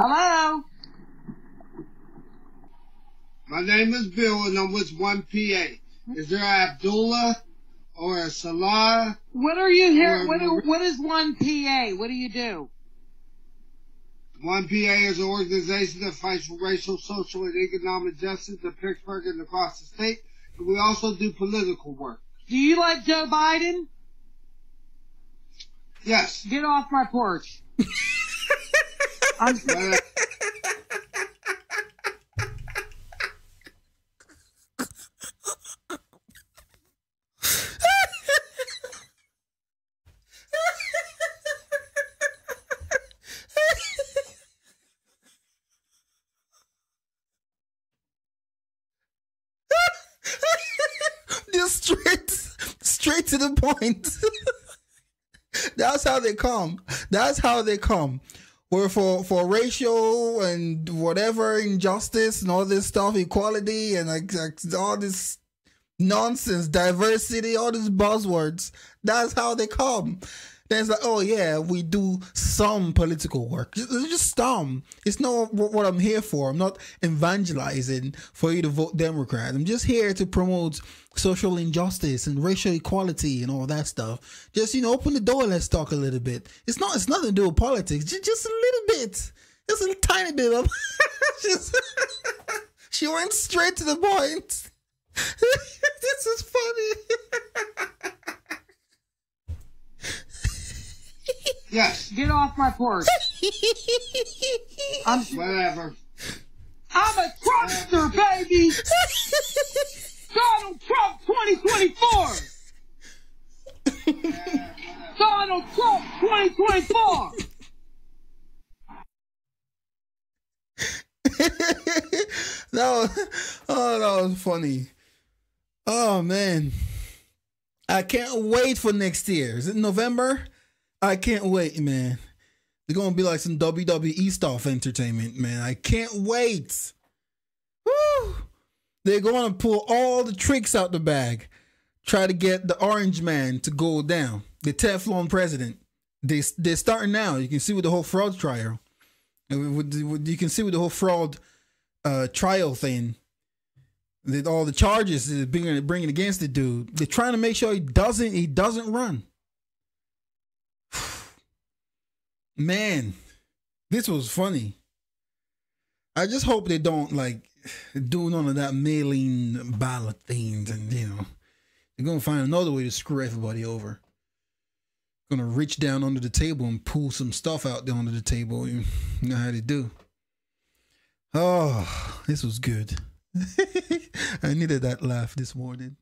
Hello? My name is Bill and I'm with 1PA. Is there Abdullah or a Salah? What are you here? What, are, what is 1PA? What do you do? 1PA is an organization that fights for racial, social, and economic justice in Pittsburgh and across the state. And we also do political work. Do you like Joe Biden? Yes. Get off my porch. I'm, Just straight, straight to the point. That's how they come. That's how they come. Where for for racial and whatever injustice and all this stuff, equality and like, like all this nonsense, diversity, all these buzzwords. That's how they come. It's like, oh yeah, we do some political work. Just, some. It's not what, what I'm here for. I'm not evangelizing for you to vote Democrat. I'm just here to promote social injustice and racial equality and all that stuff. Just you know, open the door. Let's talk a little bit. It's not. It's nothing to do with politics. Just, just a little bit. Just a tiny bit of. just, she went straight to the point. this is funny. Yes. get off my porch. I'm, Whatever. I'm a Trumpster, baby. Donald Trump 2024. Donald Trump 2024. that was, oh, that was funny. Oh man, I can't wait for next year. Is it November? I can't wait, man. They're gonna be like some WWE stuff entertainment, man. I can't wait. Woo! They're gonna pull all the tricks out the bag. Try to get the orange man to go down. The Teflon president. They they're starting now. You can see with the whole fraud trial. You can see with the whole fraud uh, trial thing. That all the charges is being bringing against the dude. They're trying to make sure he doesn't he doesn't run. Man, this was funny. I just hope they don't like do none of that mailing ballot things, and you know they're gonna find another way to screw everybody over. Gonna reach down under the table and pull some stuff out there under the table. You know how they do. Oh, this was good. I needed that laugh this morning.